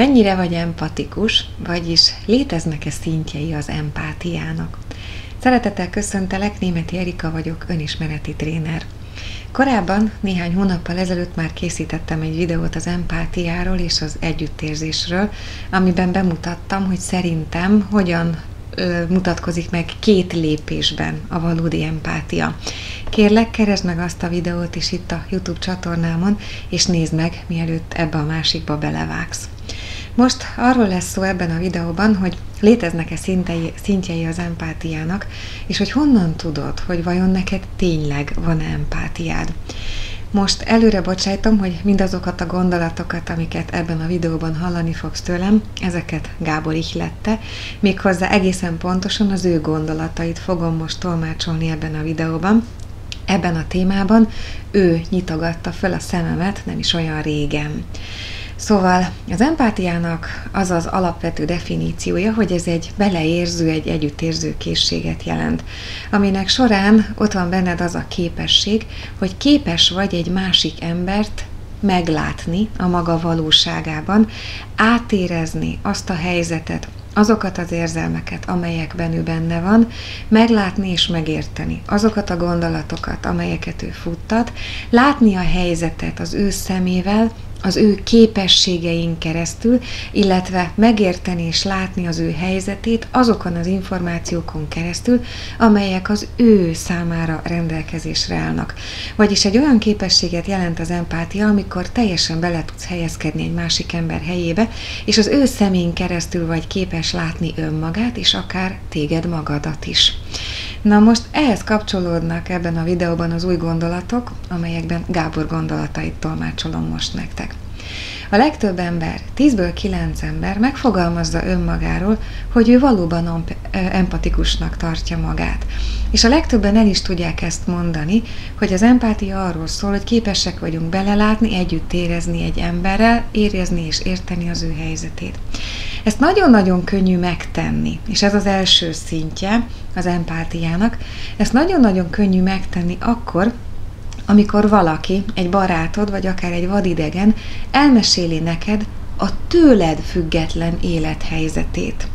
Mennyire vagy empatikus, vagyis léteznek-e szintjei az empátiának? Szeretettel köszöntelek, Németi Erika vagyok, önismereti tréner. Korábban, néhány hónappal ezelőtt már készítettem egy videót az empátiáról és az együttérzésről, amiben bemutattam, hogy szerintem hogyan mutatkozik meg két lépésben a valódi empátia. Kérlek, keresd meg azt a videót is itt a YouTube csatornámon, és nézd meg, mielőtt ebbe a másikba belevágsz. Most arról lesz szó ebben a videóban, hogy léteznek-e szintei, szintjei az empátiának, és hogy honnan tudod, hogy vajon neked tényleg van empátiád. Most előre bocsájtom, hogy mindazokat a gondolatokat, amiket ebben a videóban hallani fogsz tőlem, ezeket Gábor ihlette, méghozzá egészen pontosan az ő gondolatait fogom most tolmácsolni ebben a videóban. Ebben a témában ő nyitogatta föl a szememet nem is olyan régen. Szóval az empátiának az az alapvető definíciója, hogy ez egy beleérző, egy együttérző készséget jelent, aminek során ott van benned az a képesség, hogy képes vagy egy másik embert meglátni a maga valóságában, átérezni azt a helyzetet, azokat az érzelmeket, amelyekben ő benne van, meglátni és megérteni azokat a gondolatokat, amelyeket ő futtat, látni a helyzetet az ő szemével, az ő képességein keresztül, illetve megérteni és látni az ő helyzetét azokon az információkon keresztül, amelyek az ő számára rendelkezésre állnak. Vagyis egy olyan képességet jelent az empátia, amikor teljesen bele tudsz helyezkedni egy másik ember helyébe, és az ő szemén keresztül vagy képes látni önmagát, és akár téged magadat is. Na most ehhez kapcsolódnak ebben a videóban az új gondolatok, amelyekben Gábor gondolatait tolmácsolom most nektek. A legtöbb ember, 10-ből 9 ember megfogalmazza önmagáról, hogy ő valóban empatikusnak tartja magát. És a legtöbben el is tudják ezt mondani, hogy az empátia arról szól, hogy képesek vagyunk belelátni, együtt érezni egy emberrel, érezni és érteni az ő helyzetét. Ezt nagyon-nagyon könnyű megtenni, és ez az első szintje az empátiának. Ezt nagyon-nagyon könnyű megtenni akkor, amikor valaki, egy barátod, vagy akár egy vadidegen elmeséli neked a tőled független élethelyzetét.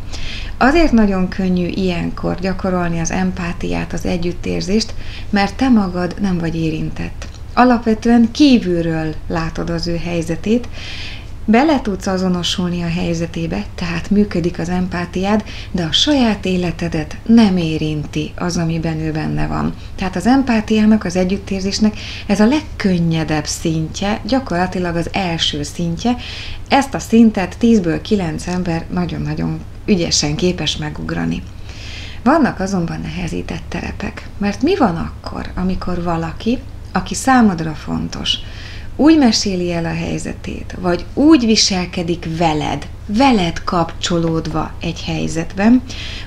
Azért nagyon könnyű ilyenkor gyakorolni az empátiát, az együttérzést, mert te magad nem vagy érintett. Alapvetően kívülről látod az ő helyzetét, Bele tudsz azonosulni a helyzetébe, tehát működik az empátiád, de a saját életedet nem érinti az, amiben ő benne van. Tehát az empátiának, az együttérzésnek ez a legkönnyedebb szintje, gyakorlatilag az első szintje. Ezt a szintet 10-ből 9 ember nagyon-nagyon ügyesen képes megugrani. Vannak azonban nehezített terepek, mert mi van akkor, amikor valaki, aki számodra fontos, úgy meséli el a helyzetét, vagy úgy viselkedik veled, veled kapcsolódva egy helyzetben,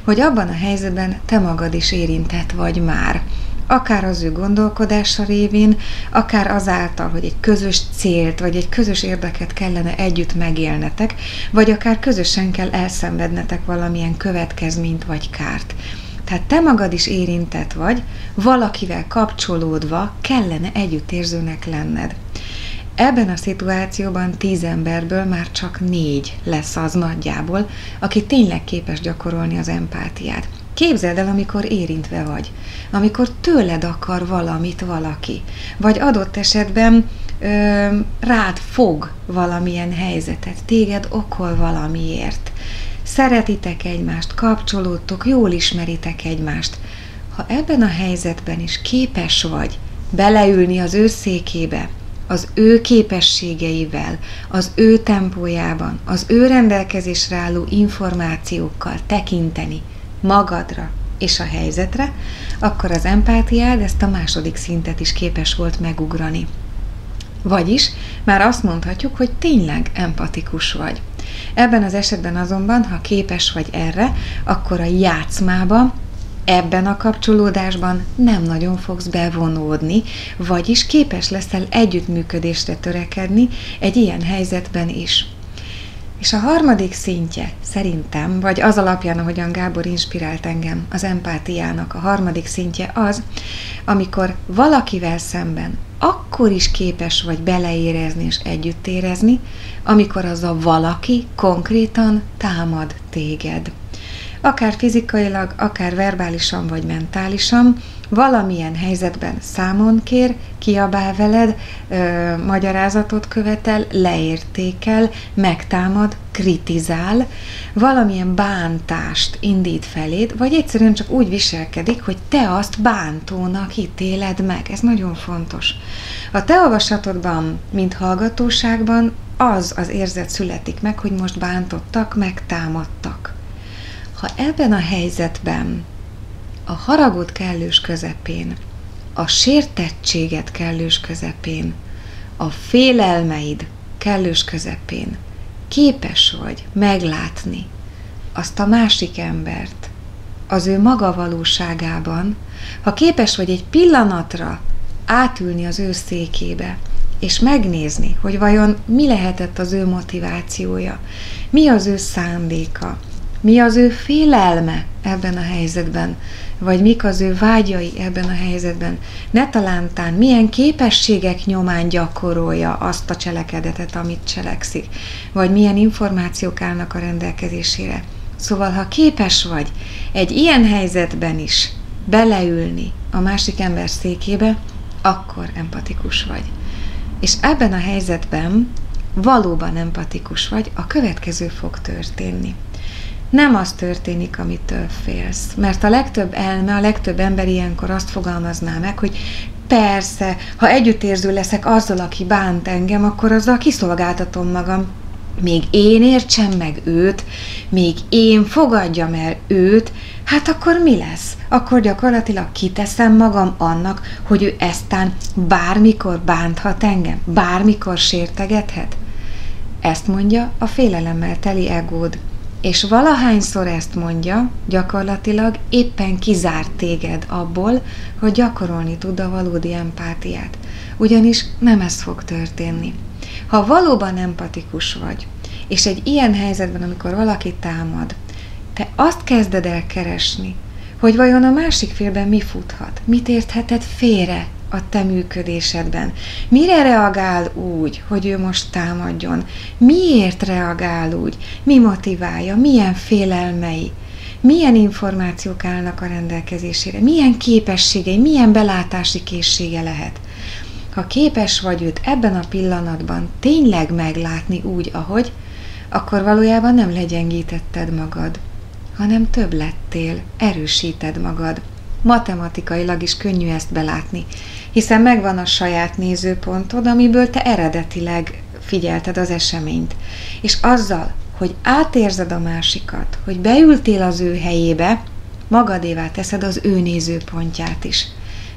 hogy abban a helyzetben te magad is érintett vagy már. Akár az ő gondolkodása révén, akár azáltal, hogy egy közös célt, vagy egy közös érdeket kellene együtt megélnetek, vagy akár közösen kell elszenvednetek valamilyen következményt vagy kárt. Tehát te magad is érintett vagy, valakivel kapcsolódva kellene együttérzőnek lenned. Ebben a szituációban tíz emberből már csak négy lesz az nagyjából, aki tényleg képes gyakorolni az empátiát. Képzeld el, amikor érintve vagy, amikor tőled akar valamit valaki, vagy adott esetben ö, rád fog valamilyen helyzetet, téged okol valamiért. Szeretitek egymást, kapcsolódtok, jól ismeritek egymást. Ha ebben a helyzetben is képes vagy beleülni az ő székébe, az ő képességeivel, az ő tempójában, az ő rendelkezésre álló információkkal tekinteni magadra és a helyzetre, akkor az empátiád ezt a második szintet is képes volt megugrani. Vagyis már azt mondhatjuk, hogy tényleg empatikus vagy. Ebben az esetben azonban, ha képes vagy erre, akkor a játszmába ebben a kapcsolódásban nem nagyon fogsz bevonódni, vagyis képes leszel együttműködésre törekedni egy ilyen helyzetben is. És a harmadik szintje szerintem, vagy az alapján, ahogyan Gábor inspirált engem az empátiának, a harmadik szintje az, amikor valakivel szemben akkor is képes vagy beleérezni és együtt érezni, amikor az a valaki konkrétan támad téged. Akár fizikailag, akár verbálisan vagy mentálisan, valamilyen helyzetben számon kér, kiabál veled, ö, magyarázatot követel, leértékel, megtámad, kritizál, valamilyen bántást indít feléd, vagy egyszerűen csak úgy viselkedik, hogy te azt bántónak ítéled meg. Ez nagyon fontos. A te olvasatodban, mint hallgatóságban az az érzet születik meg, hogy most bántottak, megtámadtak. Ha ebben a helyzetben a haragod kellős közepén, a sértettséget kellős közepén, a félelmeid kellős közepén képes vagy meglátni azt a másik embert az ő maga valóságában, ha képes vagy egy pillanatra átülni az ő székébe, és megnézni, hogy vajon mi lehetett az ő motivációja, mi az ő szándéka, mi az ő félelme ebben a helyzetben, vagy mik az ő vágyai ebben a helyzetben. Ne talántán milyen képességek nyomán gyakorolja azt a cselekedetet, amit cselekszik, vagy milyen információk állnak a rendelkezésére. Szóval, ha képes vagy egy ilyen helyzetben is beleülni a másik ember székébe, akkor empatikus vagy. És ebben a helyzetben valóban empatikus vagy, a következő fog történni nem az történik, amitől félsz. Mert a legtöbb elme, a legtöbb ember ilyenkor azt fogalmazná meg, hogy persze, ha együttérző leszek azzal, aki bánt engem, akkor azzal kiszolgáltatom magam. Még én értsem meg őt, még én fogadjam el őt, hát akkor mi lesz? Akkor gyakorlatilag kiteszem magam annak, hogy ő eztán bármikor bánthat engem, bármikor sértegethet? Ezt mondja a félelemmel teli egód. És valahányszor ezt mondja, gyakorlatilag éppen kizárt téged abból, hogy gyakorolni tud a valódi empátiát. Ugyanis nem ez fog történni. Ha valóban empatikus vagy, és egy ilyen helyzetben, amikor valaki támad, te azt kezded el keresni, hogy vajon a másik félben mi futhat, mit értheted félre, a te működésedben. Mire reagál úgy, hogy ő most támadjon? Miért reagál úgy? Mi motiválja? Milyen félelmei? Milyen információk állnak a rendelkezésére? Milyen képességei, milyen belátási készsége lehet? Ha képes vagy őt ebben a pillanatban tényleg meglátni úgy, ahogy, akkor valójában nem legyengítetted magad, hanem több lettél, erősíted magad. Matematikailag is könnyű ezt belátni, hiszen megvan a saját nézőpontod, amiből te eredetileg figyelted az eseményt. És azzal, hogy átérzed a másikat, hogy beültél az ő helyébe, magadévá teszed az ő nézőpontját is.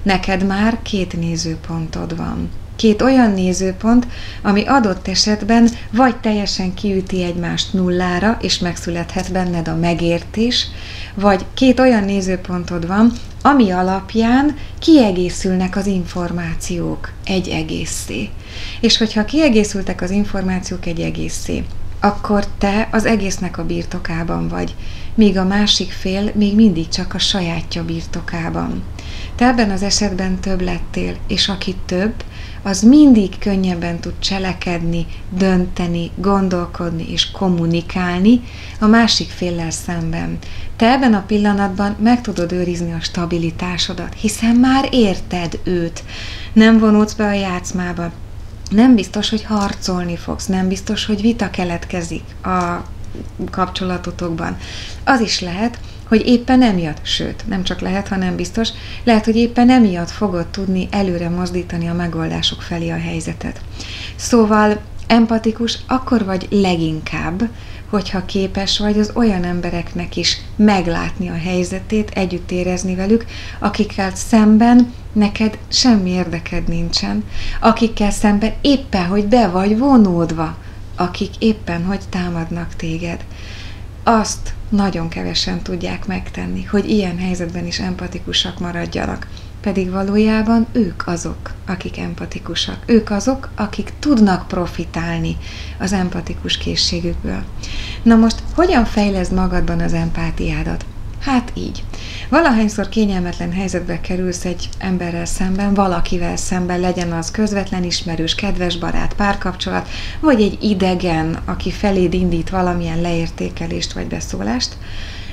Neked már két nézőpontod van. Két olyan nézőpont, ami adott esetben vagy teljesen kiüti egymást nullára, és megszülethet benned a megértés, vagy két olyan nézőpontod van, ami alapján kiegészülnek az információk egy egészé. És hogyha kiegészültek az információk egy egészé, akkor te az egésznek a birtokában vagy, míg a másik fél még mindig csak a sajátja birtokában. Te ebben az esetben több lettél, és aki több, az mindig könnyebben tud cselekedni, dönteni, gondolkodni és kommunikálni a másik féllel szemben. Te ebben a pillanatban meg tudod őrizni a stabilitásodat, hiszen már érted őt. Nem vonódsz be a játszmába, nem biztos, hogy harcolni fogsz, nem biztos, hogy vita keletkezik a kapcsolatotokban. Az is lehet, hogy éppen emiatt, sőt, nem csak lehet, hanem biztos, lehet, hogy éppen emiatt fogod tudni előre mozdítani a megoldások felé a helyzetet. Szóval empatikus akkor vagy leginkább, hogyha képes vagy az olyan embereknek is meglátni a helyzetét, együtt érezni velük, akikkel szemben neked semmi érdeked nincsen, akikkel szemben éppen, hogy be vagy vonódva, akik éppen, hogy támadnak téged. Azt nagyon kevesen tudják megtenni, hogy ilyen helyzetben is empatikusak maradjanak. pedig valójában ők azok, akik empatikusak. Ők azok, akik tudnak profitálni az empatikus készségükből. Na most, hogyan fejleszd magadban az empátiádat? Hát így. Valahányszor kényelmetlen helyzetbe kerülsz egy emberrel szemben, valakivel szemben, legyen az közvetlen ismerős, kedves barát, párkapcsolat, vagy egy idegen, aki feléd indít valamilyen leértékelést vagy beszólást,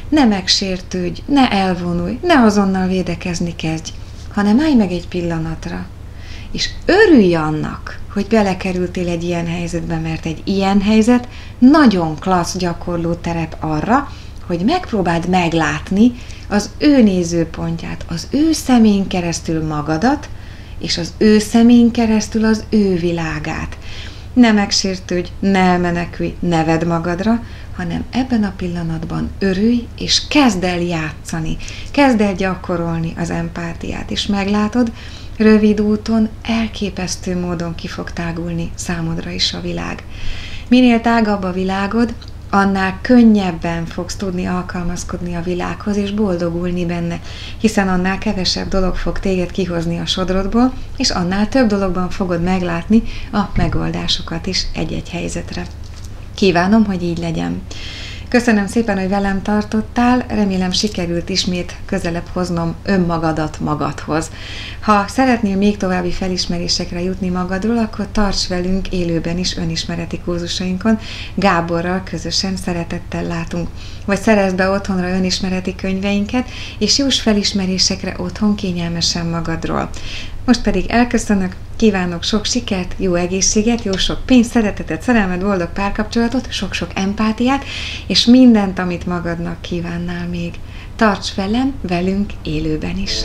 ne megsértődj, ne elvonulj, ne azonnal védekezni kezdj, hanem állj meg egy pillanatra, és örülj annak, hogy belekerültél egy ilyen helyzetbe, mert egy ilyen helyzet nagyon klassz gyakorló terep arra, hogy megpróbáld meglátni az ő nézőpontját, az ő szemén keresztül magadat, és az ő szemén keresztül az ő világát. Ne megsértődj, ne menekülj, ne vedd magadra, hanem ebben a pillanatban örülj, és kezd el játszani, kezd el gyakorolni az empátiát, és meglátod, rövid úton elképesztő módon ki fog tágulni számodra is a világ. Minél tágabb a világod, annál könnyebben fogsz tudni alkalmazkodni a világhoz és boldogulni benne, hiszen annál kevesebb dolog fog téged kihozni a sodrodból, és annál több dologban fogod meglátni a megoldásokat is egy-egy helyzetre. Kívánom, hogy így legyen. Köszönöm szépen, hogy velem tartottál, remélem sikerült ismét közelebb hoznom önmagadat magadhoz. Ha szeretnél még további felismerésekre jutni magadról, akkor tarts velünk élőben is önismereti kurzusainkon, Gáborral közösen szeretettel látunk. Vagy szerezd be otthonra önismereti könyveinket, és jós felismerésekre otthon kényelmesen magadról. Most pedig elköszönök, kívánok sok sikert, jó egészséget, jó sok pénzt, szeretetet, szerelmet, boldog párkapcsolatot, sok-sok empátiát, és mindent, amit magadnak kívánnál még. Tarts velem, velünk élőben is!